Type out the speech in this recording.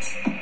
Thank